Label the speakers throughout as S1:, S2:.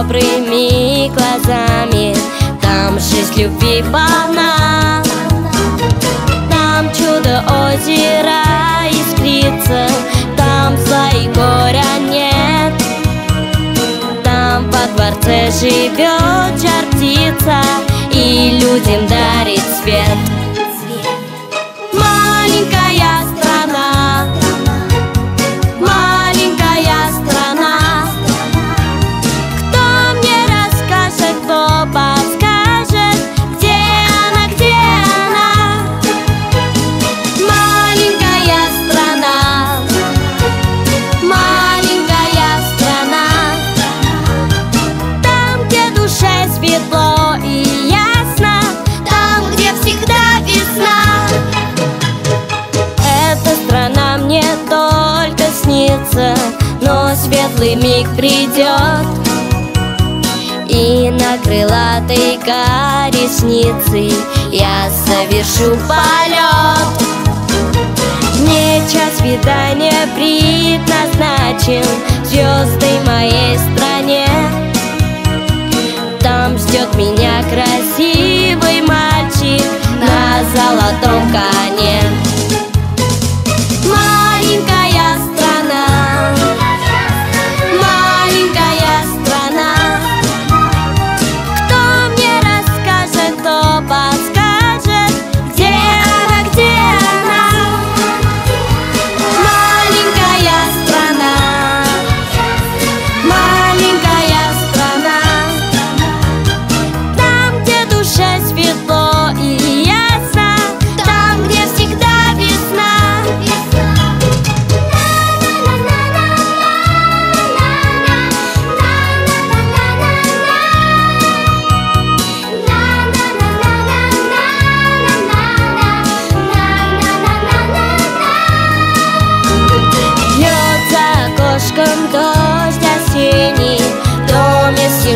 S1: добрыми глазами. Там жизнь любви полна. Там чудо озера искрится. Там зла и горя нет. Там во дворце живет жар птица И людям дарит свет светлый миг придет. И на крылатой ресницы я совершу полет. Мне час свидания предназначен звездой моей стране. Там ждет меня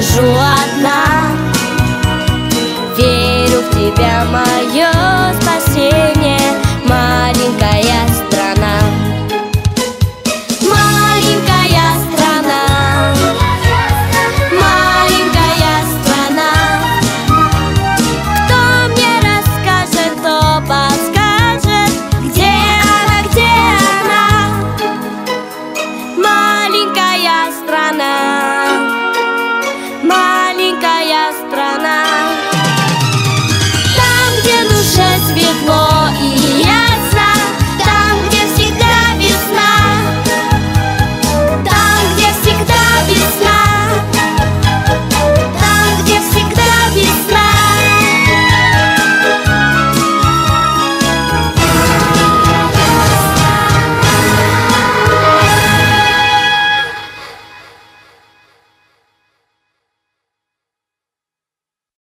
S1: сижу одна. Верю в тебя, мое спасение Маленькая страна. Маленькая страна. Маленькая страна. Кто мне расскажет, кто подскажет Где она, где она? Маленькая страна.